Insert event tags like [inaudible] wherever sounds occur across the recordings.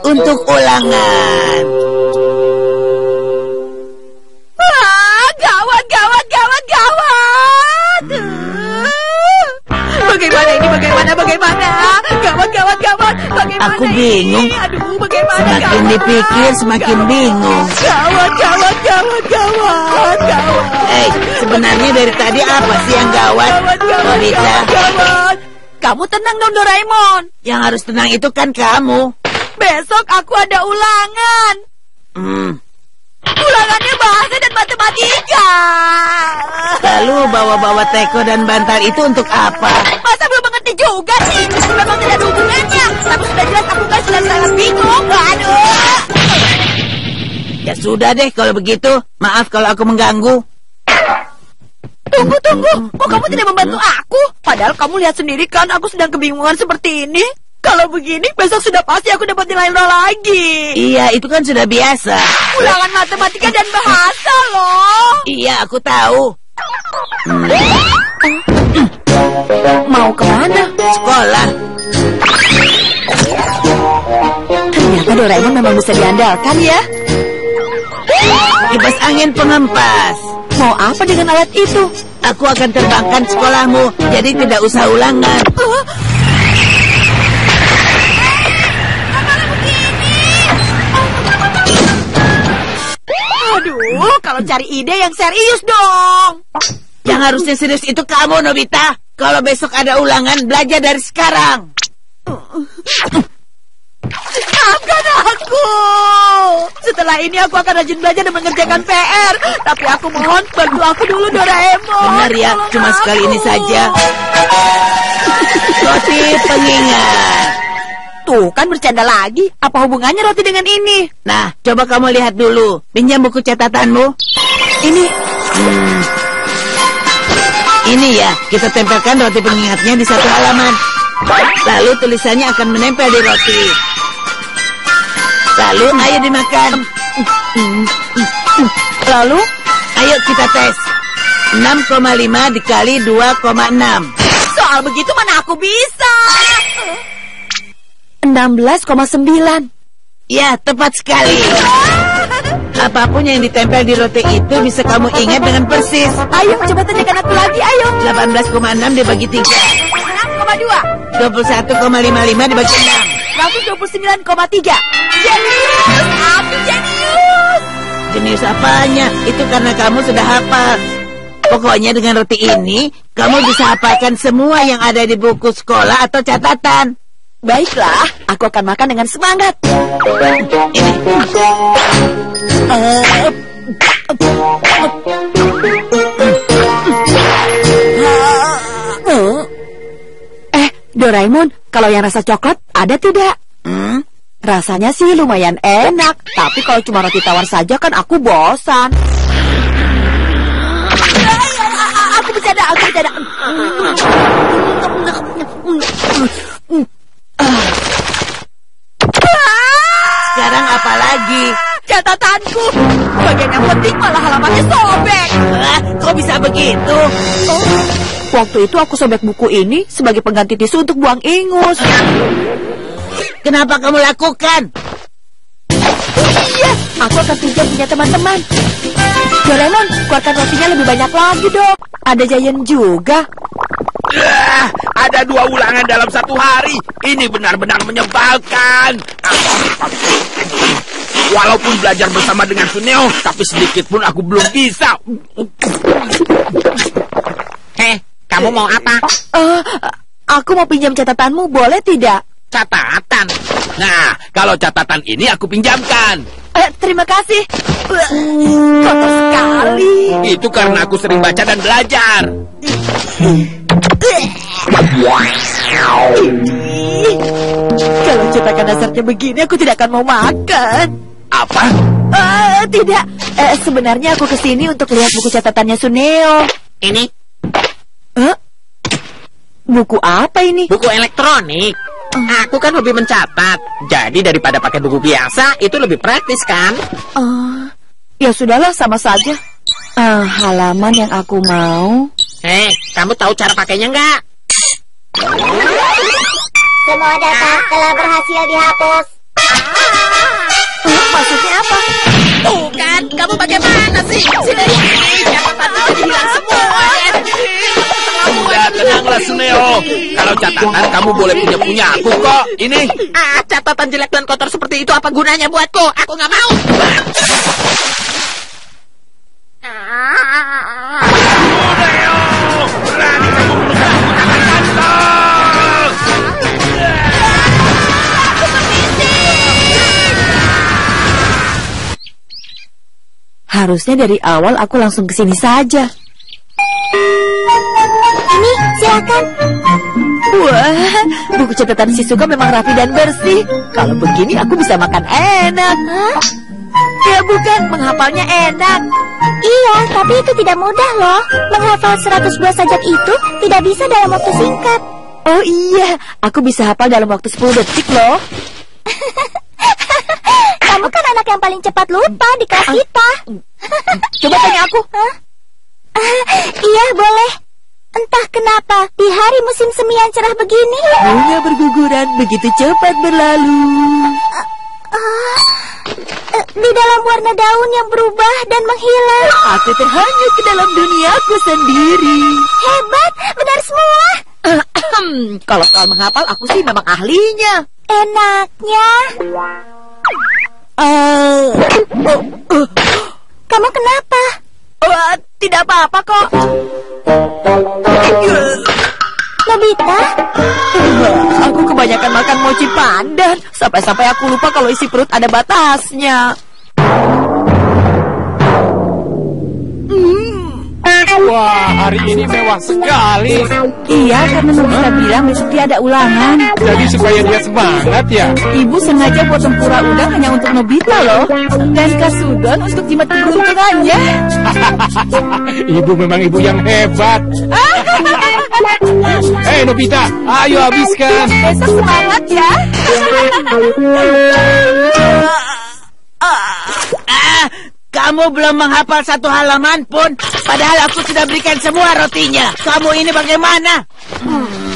untuk ulangan. Wah, gawat, gawat, gawat, gawat. Bagaimana ini? Bagaimana? Bagaimana? Gawat, gawat, gawat. Bagaimana Aku ini? bingung. Aduh, bagaimana? Semakin Gawat. dipikir, semakin Gawat. bingung. Gawat, gawat, gawat, gawat, gawat. Eh, sebenarnya dari tadi apa sih yang gawat? Gawat, gawat, gawat, gawat. Kamu tenang dong, Doraemon. yang harus tenang itu kan kamu. Besok aku ada ulangan. Hmm. Ulangannya bahasa dan matematika. Lalu bawa-bawa teko dan bantal itu untuk apa? Masa belum mengerti juga sih? Memang tidak ada hubungannya. Tapi sudah jelas aku kan sudah sangat bingung. Aduh. Ya sudah deh kalau begitu. Maaf kalau aku mengganggu. Tunggu, tunggu. Kok kamu tidak membantu aku? Padahal kamu lihat sendiri kan aku sedang kebingungan seperti ini. Kalau begini, besok sudah pasti aku dapat nilai nol lagi. Iya, itu kan sudah biasa. Ulangan matematika dan bahasa loh. Iya, aku tahu. Mau ke mana? Sekolah. Ternyata Doraemon memang bisa diandalkan ya. Kipas angin pengempas. Mau apa dengan alat itu? Aku akan terbangkan sekolahmu, jadi tidak usah ulangan. Aduh, kalau cari ide yang serius dong. Yang harusnya serius itu kamu, Nobita. Kalau besok ada ulangan, belajar dari sekarang. Maafkan aku. Setelah ini aku akan rajin belajar dan mengerjakan PR. Tapi aku mohon bantu aku dulu Doraemon. Benar ya, Tolong cuma aku. sekali ini saja. [laughs] Roti pengingat. Tuh kan bercanda lagi. Apa hubungannya roti dengan ini? Nah, coba kamu lihat dulu. Pinjam buku catatanmu. Ini Hmm. Ini ya, kita tempelkan roti pengingatnya di satu halaman. Lalu tulisannya akan menempel di roti. Lalu ayo dimakan. lalu Ayo kita tes. 6,5 dikali 2,6. soal begitu mana aku bisa? 16,9. Ya, tepat sekali. [laughs] Apa pun yang ditempel di roti itu bisa kamu ingat dengan persis. Ayo coba tanyakan aku lagi, ayo. 18,6 dibagi 3. 6,2. 21,55 dibagi 6. 129,3. Jenius, aku jenius. Jenius apanya? Itu karena kamu sudah hafal. Pokoknya dengan roti ini, kamu bisa hafalkan semua yang ada di buku sekolah atau catatan. Baiklah, aku akan makan dengan semangat. Ini. Eh, Doraemon, kalau yang rasa coklat ada tidak? Hmm? Rasanya sih lumayan enak, tapi kalau cuma roti tawar saja kan aku bosan. Aku bercanda, aku bercanda. Sekarang apa lagi? Catatanku, bagian yang penting malah halamannya sobek. Ah, kok bisa begitu? Oh, waktu itu aku sobek buku ini sebagai pengganti tisu untuk buang ingus. Kenapa kamu lakukan? Iya, aku akan pinjam punya teman-teman. Doraemon, keluarkan rotinya lebih banyak lagi dong. Ada Giant juga. Ah, ada dua ulangan dalam satu hari. Ini benar-benar menyebalkan. Walaupun belajar bersama dengan Suneo, tapi sedikit pun aku belum bisa. Heh, kamu mau apa? Eh, aku mau pinjam catatanmu, boleh tidak? Catatan. Nah, kalau catatan ini aku pinjamkan. Eh, terima kasih. Kotor sekali. Itu karena aku sering baca dan belajar. Kalau cetakan dasarnya begini, aku tidak akan mau makan. Apa? Eh, tidak. Eh, sebenarnya aku ke sini untuk lihat buku catatannya Suneo. Ini Eh? Buku apa ini? buku elektronik. Aku kan hobi mencatat. Jadi daripada pakai buku biasa, itu lebih praktis kan? Eh, ya sudahlah, sama saja. Eh, halaman yang aku mau. Hei, kamu tahu cara pakainya nggak? Semua data telah berhasil dihapus. Huh, maksudnya apa? Tuh kan, kamu bagaimana sih? Sini, jangan semua. Ya? Tenanglah Suneo. Kalau catatan kamu boleh punya-punya aku kok. Ini. Ah, catatan jelek dan kotor seperti itu apa gunanya buatku? Aku nggak mau. Harusnya dari awal aku langsung ke sini saja. Ini, silakan. Wah, buku catatan si Suka memang rapi dan bersih. Kalau begini aku bisa makan enak. Ya bukan, menghafalnya enak. Iya, tapi itu tidak mudah loh. Menghafal 100 buah sajak itu tidak bisa dalam waktu singkat. Oh iya, aku bisa hafal dalam waktu 10 detik loh. [laughs] Kamu kan anak yang paling cepat lupa di kelas kita. Coba tanya aku. Hah? Ah, iya, boleh. Entah kenapa, di hari musim semi yang cerah begini, Bunga berguguran begitu cepat berlalu. eh, di dalam warna daun yang berubah dan menghilang. Aku terhanyut ke dalam duniaku sendiri. Hebat, benar semua. [clears throat] Kalau soal menghafal, aku sih memang ahlinya. Enaknya. Eh, oh, oh, Kamu kenapa? oh, tidak apa-apa kok. Nobita? Aku kebanyakan makan mochi pandan Sampai-sampai aku lupa kalau isi perut ada batasnya Wah, hari ini mewah sekali. Iya, karena Nobita bilang besok dia ada ulangan. Jadi supaya dia semangat ya. Ibu sengaja buat tempura udang hanya untuk Nobita loh. Dan kasudon untuk jimat keberuntungannya. [laughs] Ibu memang ibu yang hebat. [laughs] Hei Nobita, ayo habiskan. Besok semangat ya. [laughs] Kamu belum menghafal satu halaman pun, padahal aku sudah berikan semua rotinya. Kamu ini bagaimana?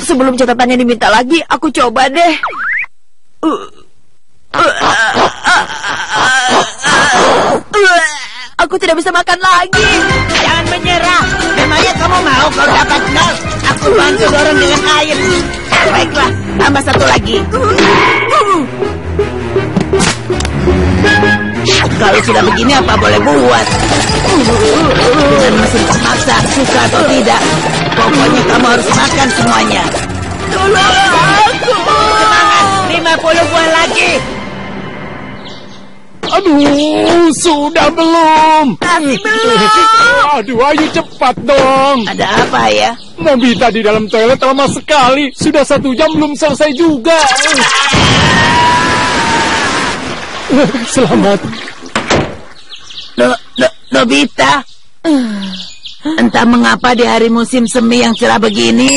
Sebelum catatannya diminta lagi Aku coba deh Aku tidak bisa makan lagi Jangan menyerah. Memangnya kamu mau kau dapat nol? Aku bantu dorong dengan air. Baiklah, tambah satu lagi. Kalau sudah begini apa boleh buat? Dengan mesin pemaksa, suka atau tidak, pokoknya kamu harus makan semuanya. Tolong aku Semangat, 50 buah lagi. Aduh, sudah belum? Masih belum Aduh, ayo cepat dong. Ada apa ya? Nobita di dalam toilet lama sekali. Sudah satu jam belum selesai juga. [laughs] Selamat. No, no, Nobita. Entah mengapa di hari musim semi yang cerah begini,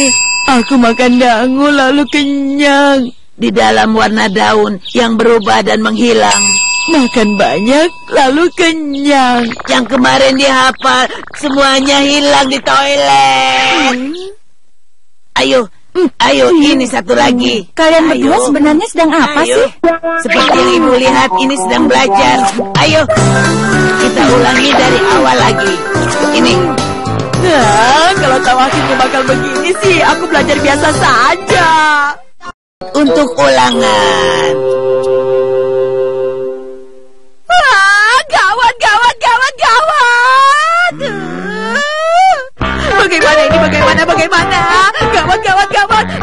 Aku makan dangu lalu kenyang di dalam warna daun yang berubah dan menghilang. Makan banyak lalu kenyang Yang kemarin dihafal, semuanya hilang di toilet. Ayo, ayo, ini satu lagi. Kalian Ayo. berdua sebenarnya sedang apa Ayo. sih? Seperti yang ibu lihat, ini sedang belajar. Ayo, kita ulangi dari awal lagi. Ini, Nah, kalau tahu akhirnya bakal begini sih Aku belajar biasa saja untuk ulangan. Wah, gawat, gawat, gawat, gawat Bagaimana ini, bagaimana, bagaimana Gawat, gawat, gawat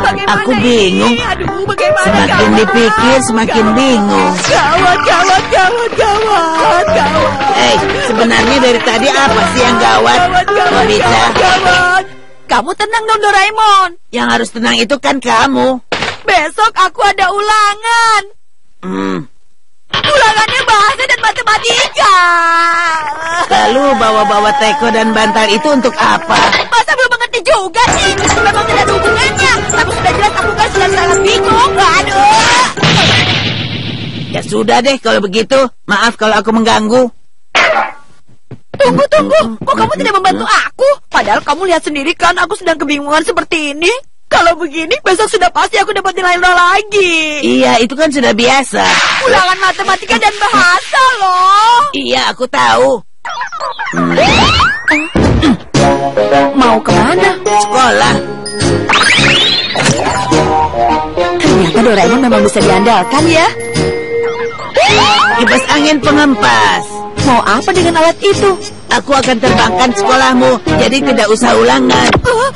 Bagaimana Aku ini? bingung. Aduh, bagaimana Semakin gawat, dipikir, semakin gawat. bingung. Gawat, gawat, gawat, gawat, gawat Eh, sebenarnya dari tadi apa sih yang gawat? Gawat, gawat, Nobita, gawat, gawat Kamu tenang dong Doraemon yang harus tenang itu kan kamu. Besok aku ada ulangan Hmm. Ulangannya bahasa dan matematika Lalu bawa-bawa teko dan bantal itu untuk apa? Masa juga sih? Memang tidak ada hubungannya. Tapi sudah jelas aku kan sudah sangat bingung. Aduh. Ya sudah deh kalau begitu. Maaf kalau aku mengganggu. Tunggu, tunggu. Kok kamu tidak membantu aku? Padahal kamu lihat sendiri kan aku sedang kebingungan seperti ini. Kalau begini, besok sudah pasti aku dapat nilai nol lagi. Iya, itu kan sudah biasa. Ulangan matematika dan bahasa loh. Iya, aku tahu. Mau ke mana? Sekolah. Ternyata Doraemon memang bisa diandalkan ya. Kipas angin pengempas. Mau apa dengan alat itu? Aku akan terbangkan sekolahmu, jadi tidak usah ulangan. Oh,